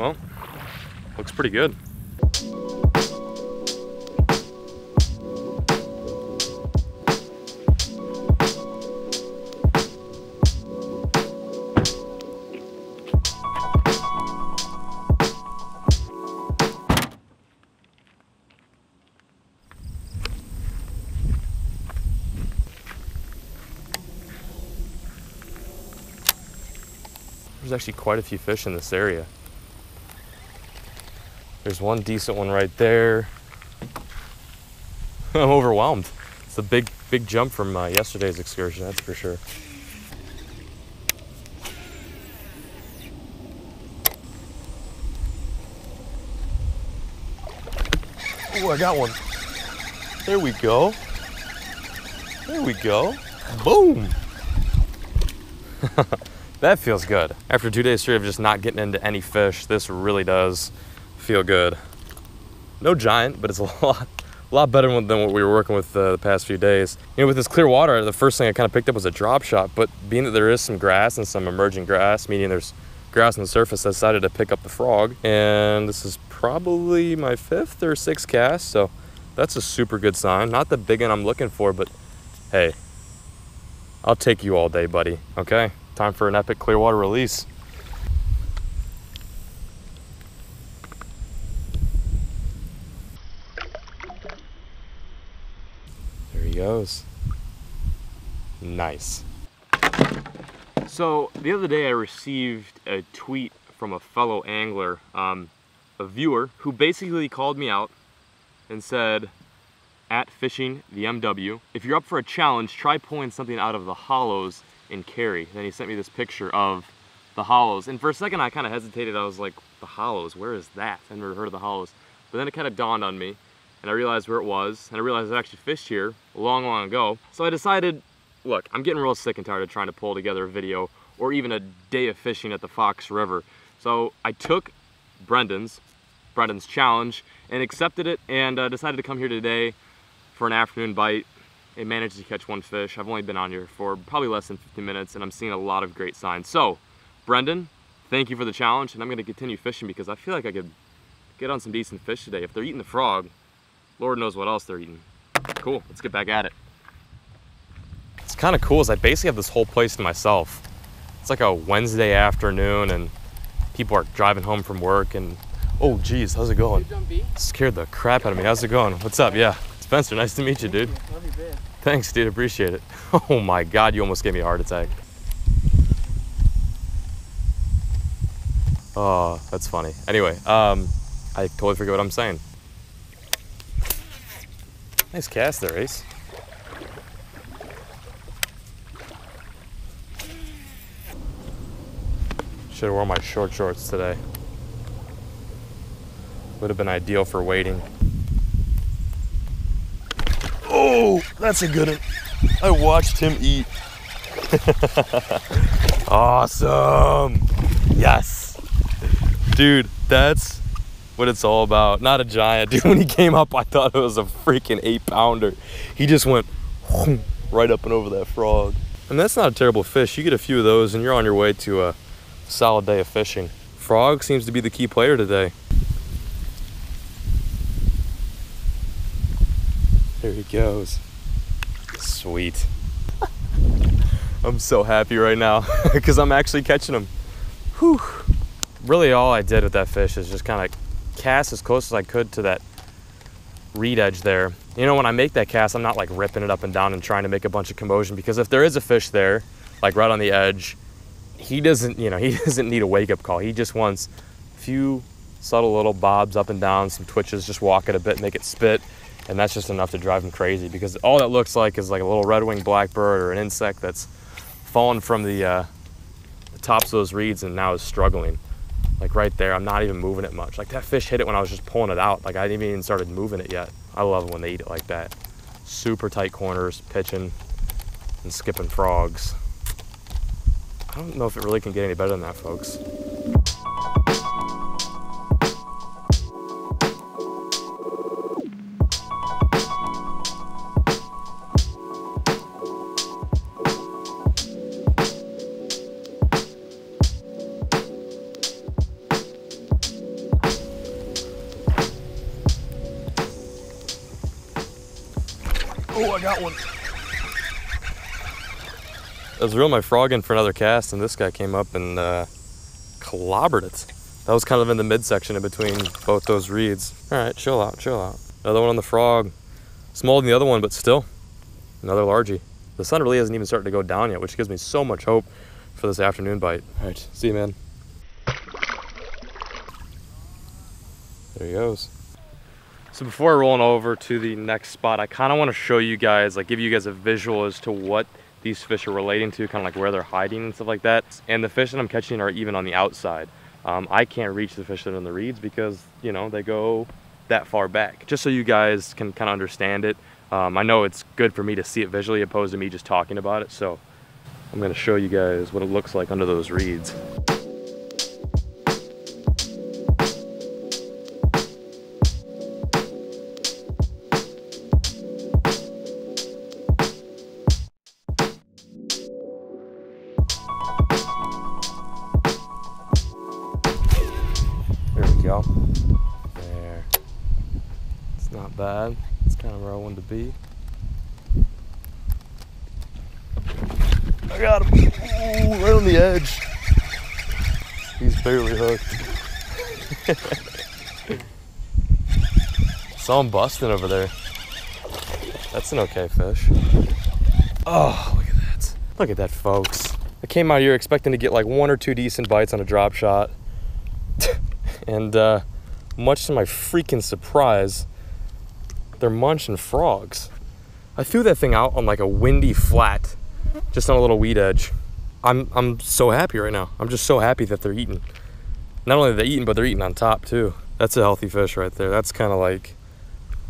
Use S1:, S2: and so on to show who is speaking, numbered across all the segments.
S1: Well, looks pretty good. There's actually quite a few fish in this area. There's one decent one right there. I'm overwhelmed. It's a big, big jump from uh, yesterday's excursion, that's for sure. Oh, I got one. There we go. There we go. Boom. that feels good. After two days straight of just not getting into any fish, this really does feel good. No giant, but it's a lot, a lot better than what we were working with uh, the past few days. You know, with this clear water, the first thing I kind of picked up was a drop shot, but being that there is some grass and some emerging grass, meaning there's grass on the surface, I decided to pick up the frog. And this is probably my fifth or sixth cast, so that's a super good sign. Not the big one I'm looking for, but hey, I'll take you all day, buddy. Okay, time for an epic Clearwater release. There he goes. Nice. So the other day I received a tweet from a fellow angler, um, a viewer, who basically called me out and said, at fishing the MW, if you're up for a challenge, try pulling something out of the hollows in Cary. Then he sent me this picture of the hollows. And for a second I kind of hesitated. I was like, the hollows, where is that? I've never heard of the hollows. But then it kind of dawned on me and I realized where it was. And I realized I actually fished here long, long ago. So I decided, look, I'm getting real sick and tired of trying to pull together a video or even a day of fishing at the Fox River. So I took Brendan's, Brendan's challenge and accepted it and uh, decided to come here today for an afternoon bite and managed to catch one fish. I've only been on here for probably less than 50 minutes and I'm seeing a lot of great signs. So, Brendan, thank you for the challenge and I'm gonna continue fishing because I feel like I could get on some decent fish today. If they're eating the frog, Lord knows what else they're eating. Cool, let's get back at it. It's kind of cool is I basically have this whole place to myself. It's like a Wednesday afternoon and people are driving home from work and oh geez, how's it going? Scared the crap out of me. How's it going? What's up? Yeah. Spencer, nice to meet you, dude. Thanks, dude. Appreciate it. Oh my God, you almost gave me a heart attack. Oh, that's funny. Anyway, um, I totally forget what I'm saying. Nice cast there, Ace. Should have worn my short shorts today. Would have been ideal for wading. Oh, that's a good one. I watched him eat. awesome. Yes. Dude, that's what it's all about. Not a giant. Dude, when he came up, I thought it was a freaking eight pounder. He just went right up and over that frog. And that's not a terrible fish. You get a few of those and you're on your way to a solid day of fishing. Frog seems to be the key player today. There he goes. Sweet. I'm so happy right now because I'm actually catching him. Whew. Really all I did with that fish is just kind of cast as close as I could to that reed edge there. You know, when I make that cast, I'm not like ripping it up and down and trying to make a bunch of commotion because if there is a fish there, like right on the edge, he doesn't, you know, he doesn't need a wake up call. He just wants a few subtle little bobs up and down, some twitches, just walk it a bit, make it spit. And that's just enough to drive them crazy because all that looks like is like a little red-winged blackbird or an insect that's fallen from the, uh, the tops of those reeds and now is struggling like right there. I'm not even moving it much. Like that fish hit it when I was just pulling it out. Like I didn't even started moving it yet. I love it when they eat it like that. Super tight corners, pitching. and skipping frogs. I don't know if it really can get any better than that, folks.
S2: Oh, I got one.
S1: I was reeling my frog in for another cast, and this guy came up and uh, clobbered it. That was kind of in the midsection in between both those reeds. All right, chill out, chill out. Another one on the frog. Smaller than the other one, but still, another largie. The sun really hasn't even started to go down yet, which gives me so much hope for this afternoon bite. All right, see you, man. There he goes. So before rolling over to the next spot, I kind of want to show you guys, like give you guys a visual as to what these fish are relating to, kind of like where they're hiding and stuff like that. And the fish that I'm catching are even on the outside. Um, I can't reach the fish that are in the reeds because, you know, they go that far back. Just so you guys can kind of understand it. Um, I know it's good for me to see it visually opposed to me just talking about it. So I'm going to show you guys what it looks like under those reeds. Go. There. It's not bad. It's kind of where I wanted to be.
S2: I got him. Ooh, right on the edge.
S1: He's barely hooked. Saw him busting over there. That's an okay fish. Oh, look at that. Look at that, folks. I came out here expecting to get like one or two decent bites on a drop shot. and uh, much to my freaking surprise, they're munching frogs. I threw that thing out on like a windy flat, just on a little weed edge. I'm I'm so happy right now. I'm just so happy that they're eating. Not only are they eating, but they're eating on top too. That's a healthy fish right there. That's kind of like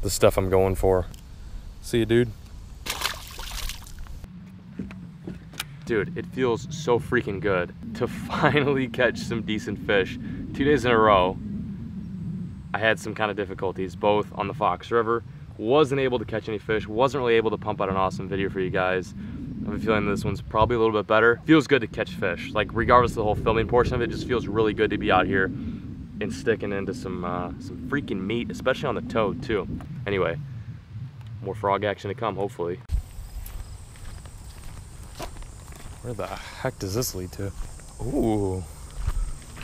S1: the stuff I'm going for. See you, dude. Dude, it feels so freaking good to finally catch some decent fish. Two days in a row, I had some kind of difficulties, both on the Fox River. Wasn't able to catch any fish. Wasn't really able to pump out an awesome video for you guys. I have a feeling this one's probably a little bit better. Feels good to catch fish. Like regardless of the whole filming portion of it, it just feels really good to be out here and sticking into some uh, some freaking meat, especially on the toad too. Anyway, more frog action to come, hopefully. Where the heck does this lead to? Ooh,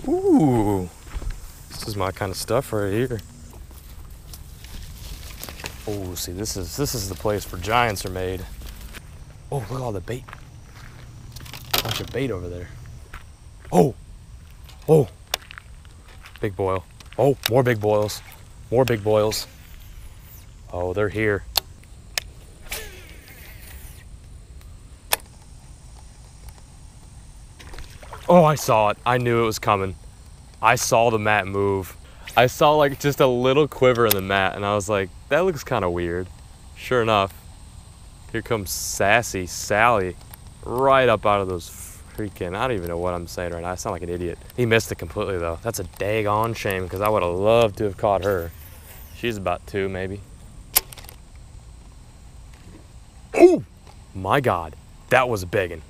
S1: ooh, this is my kind of stuff right here. Oh, see, this is this is the place where giants are made. Oh, look at all the bait. A Bunch of bait over there. Oh, oh, big boil. Oh, more big boils. More big boils. Oh, they're here. Oh, I saw it. I knew it was coming. I saw the mat move. I saw like just a little quiver in the mat and I was like, that looks kind of weird. Sure enough, here comes sassy Sally right up out of those freaking, I don't even know what I'm saying right now. I sound like an idiot. He missed it completely though. That's a daggone shame because I would have loved to have caught her. She's about two maybe. Oh my God, that was a big.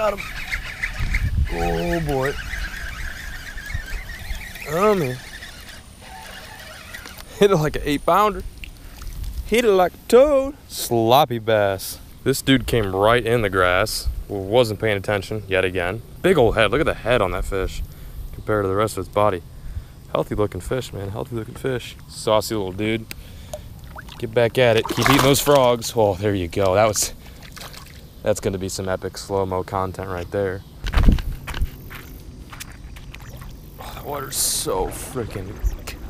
S2: Got him. Oh boy. Oh man.
S1: Hit it like an eight pounder. Hit it like a toad. Sloppy bass. This dude came right in the grass. Wasn't paying attention yet again. Big old head. Look at the head on that fish compared to the rest of its body. Healthy looking fish, man. Healthy looking fish. Saucy little dude. Get back at it. Keep eating those frogs. Oh, there you go. That was. That's going to be some epic slow mo content right there. Oh, the water's so freaking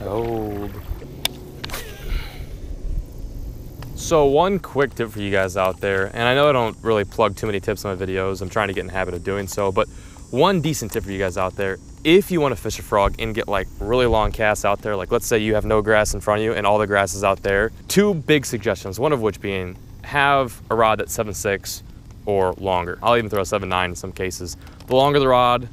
S1: cold. So one quick tip for you guys out there, and I know I don't really plug too many tips in my videos, I'm trying to get in the habit of doing so, but one decent tip for you guys out there if you want to fish a frog and get like really long casts out there, like let's say you have no grass in front of you and all the grass is out there, two big suggestions, one of which being have a rod that's 7.6 or longer. I'll even throw a 7.9 in some cases. The longer the rod,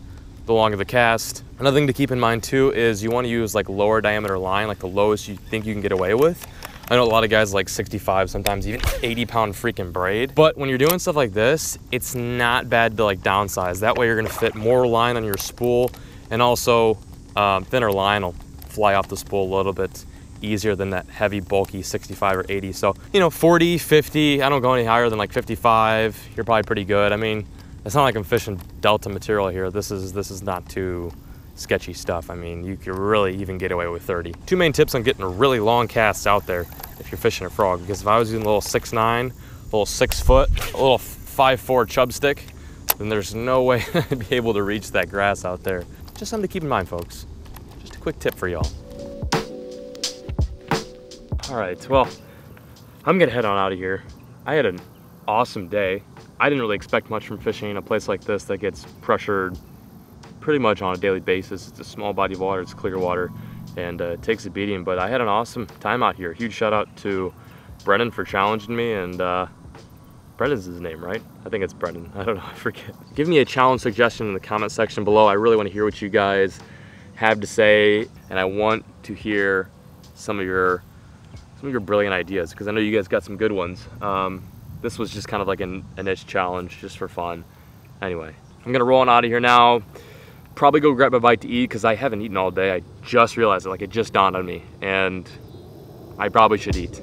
S1: the longer the cast. Another thing to keep in mind too is you want to use like lower diameter line, like the lowest you think you can get away with. I know a lot of guys like 65, sometimes even 80 pound freaking braid. But when you're doing stuff like this, it's not bad to like downsize. That way you're gonna fit more line on your spool and also um, thinner line will fly off the spool a little bit easier than that heavy bulky 65 or 80 so you know 40 50 i don't go any higher than like 55 you're probably pretty good. I mean it's not like i'm fishing delta material here. This is this is not too sketchy stuff. I mean you could really even get away with 30 two main tips on getting really long casts out there if you're fishing a frog because if i was using a little 6'9 a little six foot a little five four chub stick then there's no way i'd be able to reach that grass out there. Just something to keep in mind, folks. Just a quick tip for y'all. All right, well, I'm gonna head on out of here. I had an awesome day. I didn't really expect much from fishing in a place like this that gets pressured pretty much on a daily basis. It's a small body of water, it's clear water, and uh, it takes a beating, but I had an awesome time out here. Huge shout out to Brennan for challenging me, and uh, Brendan's his name, right? I think it's Brennan, I don't know, I forget. Give me a challenge suggestion in the comment section below. I really want to hear what you guys have to say, and I want to hear some of your some of your brilliant ideas because I know you guys got some good ones. Um, this was just kind of like an, a niche challenge just for fun. Anyway, I'm gonna roll on out of here now. Probably go grab a bite to eat because I haven't eaten all day. I just realized it, like it just dawned on me, and I probably should eat.